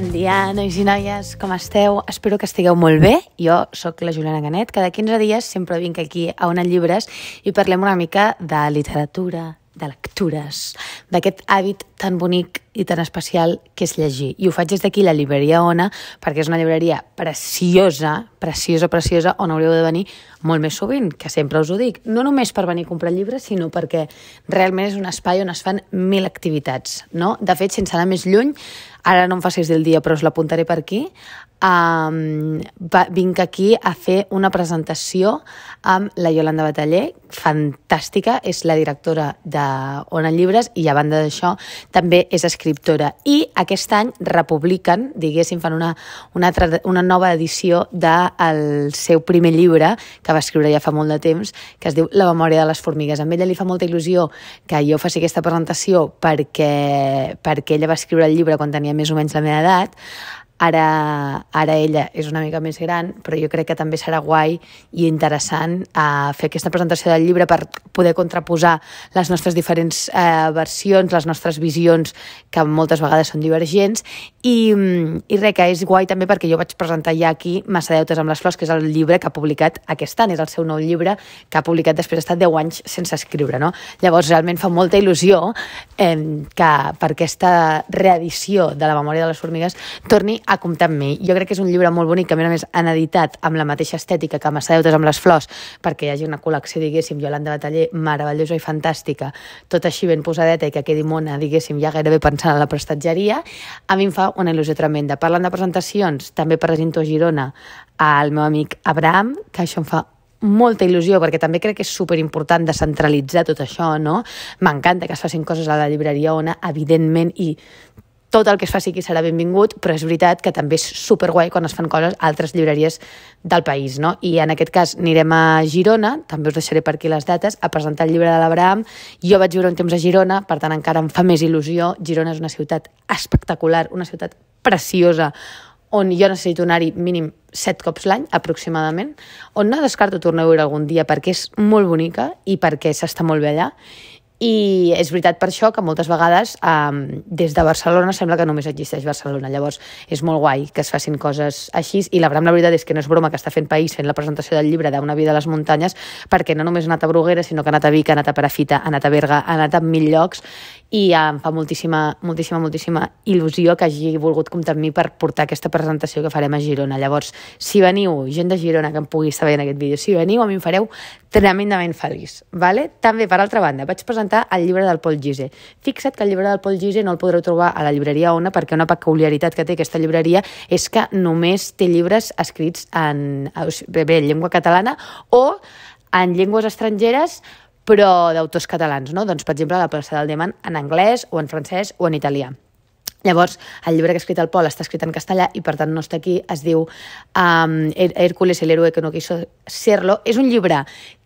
Bon dia, nois i noies, com esteu? Espero que estigueu molt bé. Jo sóc la Juliana Ganet. Cada 15 dies sempre vinc aquí a Ona Llibres i parlem una mica de literatura, de lectures, d'aquest hàbit tan bonic i tan especial que és llegir. I ho faig des d'aquí, la llibreria Ona, perquè és una llibreria preciosa, preciosa, preciosa, on hauríeu de venir molt més sovint, que sempre us ho dic. No només per venir a comprar llibres, sinó perquè realment és un espai on es fan mil activitats. No? De fet, sense anar més lluny, ara no em facis del dia, però us l'apuntaré per aquí, um, va, vinc aquí a fer una presentació amb la Yolanda Bataller, fantàstica, és la directora de Ona Llibres i a banda d'això també és escriptora. I aquest any republiquen, diguéssim, fan una, una, altra, una nova edició del seu primer llibre, que va escriure ja fa molt de temps, que es diu La memòria de les formigues. A ella li fa molta il·lusió que jo faci aquesta presentació perquè, perquè ella va escriure el llibre quan tenia més o menys la meva edat, Ara, ara ella és una mica més gran, però jo crec que també serà guai i interessant uh, fer aquesta presentació del llibre per poder contraposar les nostres diferents uh, versions, les nostres visions, que moltes vegades són divergents, i, i res, que és guai també perquè jo vaig presentar ja aquí Massadeutes amb les flors, que és el llibre que ha publicat aquest any, és el seu nou llibre que ha publicat després d'estar 10 anys sense escriure, no? Llavors, realment fa molta il·lusió eh, que per aquesta reedició de la memòria de les formigues torni a comptar amb mi. Jo crec que és un llibre molt bonic, que a més a més han editat amb la mateixa estètica que Massadeutes amb les flors, perquè hi hagi una col·lecció, diguéssim, Yolanda Bataller, meravellosa i fantàstica, tot així ben posadeta i que quedi mona, diguéssim, ja gairebé pensant en la prestatgeria, a mi em fa una il·lusió tremenda. Parlant de presentacions, també presento a Girona al meu amic Abraham, que això em fa molta il·lusió, perquè també crec que és superimportant descentralitzar tot això, no? M'encanta que es facin coses a la llibreria Ona, evidentment, i tot el que es faci aquí serà benvingut, però és veritat que també és superguai quan es fan coses a altres llibreries del país, no? I en aquest cas anirem a Girona, també us deixaré per aquí les dates, a presentar el llibre de l'Abraham. Jo vaig viure un temps a Girona, per tant encara em fa més il·lusió. Girona és una ciutat espectacular, una ciutat preciosa, on jo necessito anar-hi mínim set cops l'any, aproximadament, on no descarto tornar a viure algun dia perquè és molt bonica i perquè s'està molt bé allà i és veritat per això que moltes vegades um, des de Barcelona sembla que només existeix Barcelona. Llavors és molt guai que es facin coses així i l'Abram la veritat és que no és broma que està fent país fent la presentació del llibre d'Una vida a les muntanyes perquè no només ha anat a Bruguera sinó que ha anat a Vic, ha anat a Perafita, ha anat a Berga, ha anat a mil llocs i em fa moltíssima, moltíssima, moltíssima il·lusió que hagi volgut comptar amb mi per portar aquesta presentació que farem a Girona. Llavors, si veniu, gent de Girona que em pugui estar veient aquest vídeo, si veniu, a mi em fareu tremendament feliç. Vale? També, per altra banda, vaig presentar el llibre del Pol Gise. Fixa't que el llibre del Pol Gise no el podreu trobar a la llibreria Ona perquè una peculiaritat que té aquesta llibreria és que només té llibres escrits en, bé, en llengua catalana o en llengües estrangeres però d'autors catalans, no? Doncs, per exemple, la plaça del Diamant en anglès o en francès o en italià. Llavors, el llibre que ha escrit el Pol està escrit en castellà i, per tant, no està aquí. Es diu um, Hércules, el héroe que no quiso serlo. És un llibre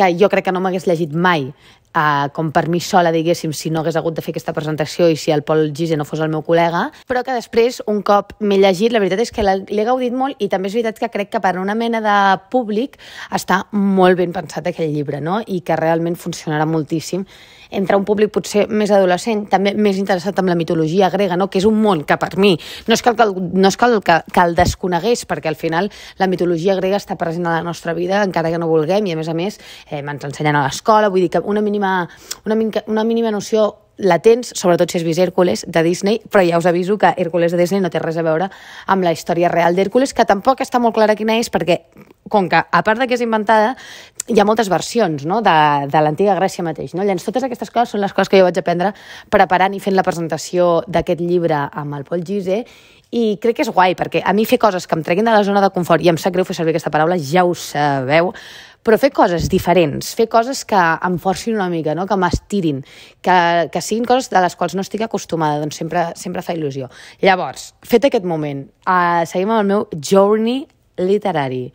que jo crec que no m'hagués llegit mai uh, com per mi sola, diguéssim, si no hagués hagut de fer aquesta presentació i si el Pol Gise no fos el meu col·lega, però que després, un cop m'he llegit, la veritat és que l'he gaudit molt i també és veritat que crec que per una mena de públic està molt ben pensat aquell llibre, no? I que realment funcionarà moltíssim entre un públic potser més adolescent, també més interessat en la mitologia grega, no? que és un món que per mi no és que el, no és que el, que, que el desconegués, perquè al final la mitologia grega està present a la nostra vida, encara que no vulguem, i a més a més eh, ens ensenyen a l'escola, vull dir que una mínima, una, una mínima noció la tens, sobretot si has vist Hércules de Disney, però ja us aviso que Hércules de Disney no té res a veure amb la història real d'Hércules, que tampoc està molt clara quina és, perquè com que, a part de que és inventada, hi ha moltes versions no? de, de l'antiga Grècia mateix. No? Llavors, totes aquestes coses són les coses que jo vaig aprendre preparant i fent la presentació d'aquest llibre amb el Paul Gise i crec que és guai, perquè a mi fer coses que em treguin de la zona de confort, i em sap greu fer servir aquesta paraula, ja ho sabeu, però fer coses diferents, fer coses que em forcin una mica, no? que m'estirin, que, que siguin coses de les quals no estic acostumada, doncs sempre, sempre fa il·lusió. Llavors, fet aquest moment, uh, seguim amb el meu journey literari.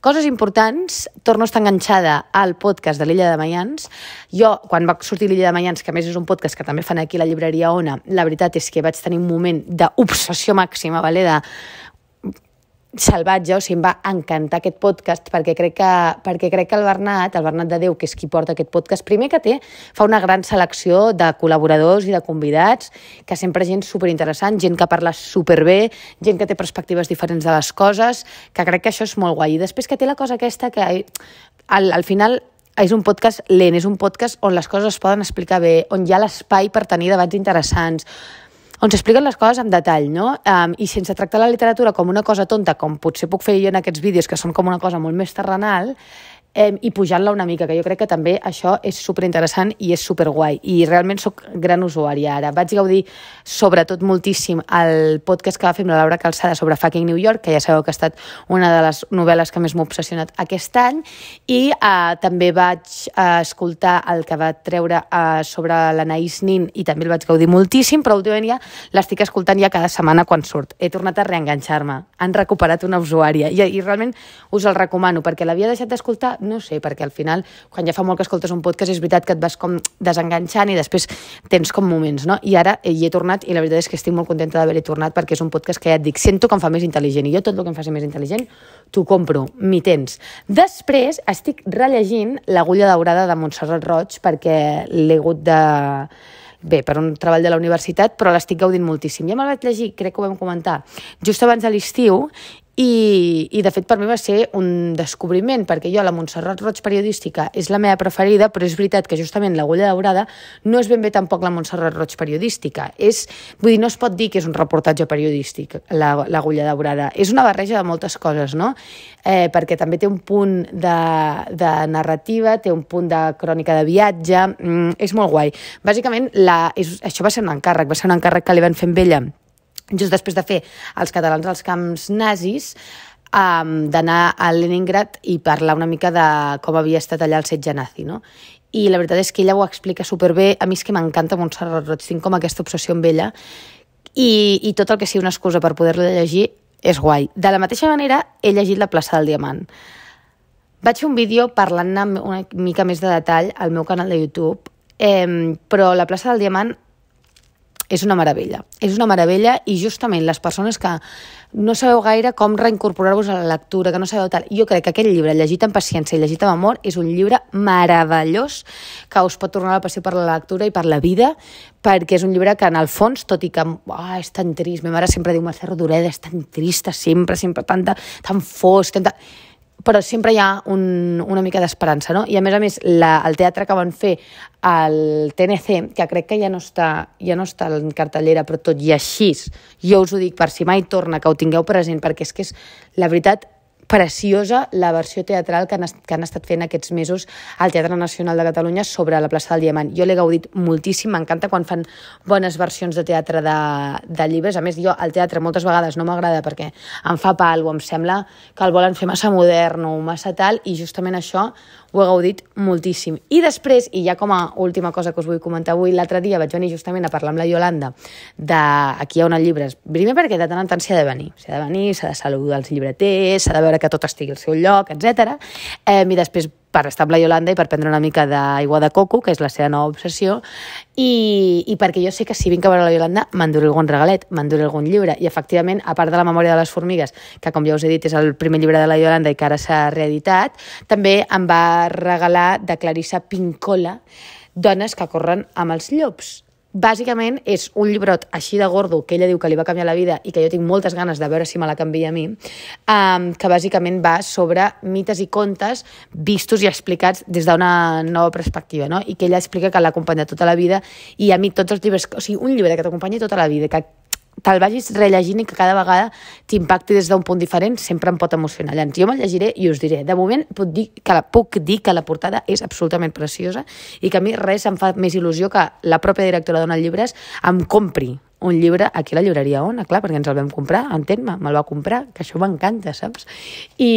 Coses importants, torno a estar enganxada al podcast de l'Illa de Mayans. Jo, quan va sortir l'Illa de Mayans, que més és un podcast que també fan aquí la llibreria Ona, la veritat és que vaig tenir un moment d'obsessió màxima, vale? de salvatge, o sigui, em va encantar aquest podcast perquè crec que, perquè crec que el Bernat, el Bernat de Déu, que és qui porta aquest podcast, primer que té, fa una gran selecció de col·laboradors i de convidats, que sempre gent superinteressant, gent que parla superbé, gent que té perspectives diferents de les coses, que crec que això és molt guai. I després que té la cosa aquesta que al, al final és un podcast lent, és un podcast on les coses es poden explicar bé, on hi ha l'espai per tenir debats interessants, on s'expliquen les coses en detall, no? Um, I sense tractar la literatura com una cosa tonta, com potser puc fer jo en aquests vídeos, que són com una cosa molt més terrenal, eh, i pujant-la una mica, que jo crec que també això és superinteressant i és superguai. I realment sóc gran usuària ara. Vaig gaudir sobretot moltíssim el podcast que va fer amb la Laura Calçada sobre Fucking New York, que ja sabeu que ha estat una de les novel·les que més m'ha obsessionat aquest any, i eh, també vaig eh, escoltar el que va treure eh, sobre l'Anaïs Nin i també el vaig gaudir moltíssim, però últimament ja l'estic escoltant ja cada setmana quan surt. He tornat a reenganxar-me. Han recuperat una usuària i, i realment us el recomano perquè l'havia deixat d'escoltar no sé, perquè al final, quan ja fa molt que escoltes un podcast, és veritat que et vas com desenganxant i després tens com moments, no? I ara hi he tornat i la veritat és que estic molt contenta d'haver-hi tornat perquè és un podcast que ja et dic, sento que em fa més intel·ligent i jo tot el que em faci més intel·ligent t'ho compro, m'hi tens. Després estic rellegint l'Agulla Daurada de Montserrat Roig perquè l'he hagut de bé, per un treball de la universitat, però l'estic gaudint moltíssim. Ja me'l vaig llegir, crec que ho vam comentar, just abans de l'estiu, i, I, de fet, per mi va ser un descobriment, perquè jo, la Montserrat Roig periodística és la meva preferida, però és veritat que justament l'Agulla Daurada no és ben bé tampoc la Montserrat Roig periodística. És, vull dir, no es pot dir que és un reportatge periodístic, l'Agulla Daurada. És una barreja de moltes coses, no? Eh, perquè també té un punt de, de narrativa, té un punt de crònica de viatge, mm, és molt guai. Bàsicament, la, és, això va ser un encàrrec, va ser un encàrrec que li van fer amb ella just després de fer els catalans als camps nazis, um, d'anar a Leningrad i parlar una mica de com havia estat allà el setge nazi, no? I la veritat és que ella ho explica superbé. A mi és que m'encanta Montserrat Roig, tinc com aquesta obsessió amb ella i, i tot el que sigui una excusa per poder-la llegir és guai. De la mateixa manera, he llegit La plaça del Diamant. Vaig fer un vídeo parlant-ne una mica més de detall al meu canal de YouTube, eh, però La plaça del Diamant és una meravella. És una meravella i justament les persones que no sabeu gaire com reincorporar-vos a la lectura, que no sabeu tal. Jo crec que aquest llibre, llegit amb paciència i llegit amb amor, és un llibre meravellós que us pot tornar la passió per la lectura i per la vida, perquè és un llibre que en el fons, tot i que oh, és tan trist, ma mare sempre diu Mercè Rodoreda és tan trista sempre, sempre tanta, tan fosc, tanta però sempre hi ha un, una mica d'esperança, no? I a més a més, la, el teatre que van fer al TNC, que crec que ja no està, ja no està en cartellera, però tot i així, jo us ho dic per si mai torna, que ho tingueu present, perquè és que és, la veritat, preciosa la versió teatral que han, que han estat fent aquests mesos al Teatre Nacional de Catalunya sobre la plaça del Diamant. Jo l'he gaudit moltíssim, m'encanta quan fan bones versions de teatre de, de llibres. A més, jo al teatre moltes vegades no m'agrada perquè em fa pal o em sembla que el volen fer massa modern o massa tal, i justament això ho he gaudit moltíssim. I després, i ja com a última cosa que us vull comentar avui, l'altre dia vaig venir justament a parlar amb la Yolanda de aquí hi ha una llibres. Primer perquè de tant en tant s'ha de venir. S'ha de venir, s'ha de saludar els llibreters, s'ha de veure que tot estigui al seu lloc, etc. Eh, I després per estar la Yolanda i per prendre una mica d'aigua de coco, que és la seva nova obsessió, i, i perquè jo sé que si vinc a veure la Yolanda m'enduré algun regalet, m'enduré algun llibre, i efectivament, a part de la memòria de les formigues, que com ja us he dit és el primer llibre de la Yolanda i que ara s'ha reeditat, també em va regalar de Clarissa Pincola, Dones que corren amb els llops, bàsicament és un llibrot així de gordo que ella diu que li va canviar la vida i que jo tinc moltes ganes de veure si me la canvia a mi, um, que bàsicament va sobre mites i contes vistos i explicats des d'una nova perspectiva, no? i que ella explica que l'ha acompanyat tota la vida i a mi tots els llibres, o sigui, un llibre que t'acompanya tota la vida, que te'l vagis rellegint i que cada vegada t'impacti des d'un punt diferent, sempre em pot emocionar. Llavors, jo me'l llegiré i us diré. De moment puc dir, que la, puc dir que la portada és absolutament preciosa i que a mi res em fa més il·lusió que la pròpia directora d'Ona Llibres em compri un llibre aquí a la llibreria Ona, clar, perquè ens el vam comprar, entén-me, me'l va comprar, que això m'encanta, saps? I,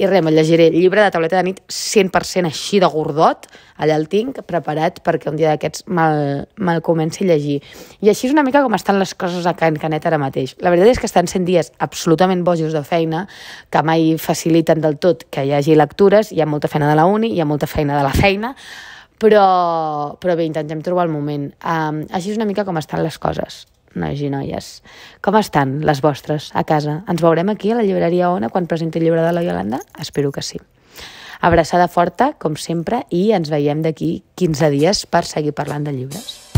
i res, me'l llegiré. Llibre de tauleta de nit 100% així de gordot, allà el tinc preparat perquè un dia d'aquests me'l me comenci a llegir. I així és una mica com estan les coses a Can Canet ara mateix. La veritat és que estan sent dies absolutament bojos de feina, que mai faciliten del tot que hi hagi lectures, hi ha molta feina de la uni, hi ha molta feina de la feina, però, però bé, intentem trobar el moment. Um, així és una mica com estan les coses nois i noies. Com estan les vostres a casa? Ens veurem aquí a la llibreria Ona quan presenti el llibre de la Iolanda? Espero que sí. Abraçada forta, com sempre, i ens veiem d'aquí 15 dies per seguir parlant de llibres.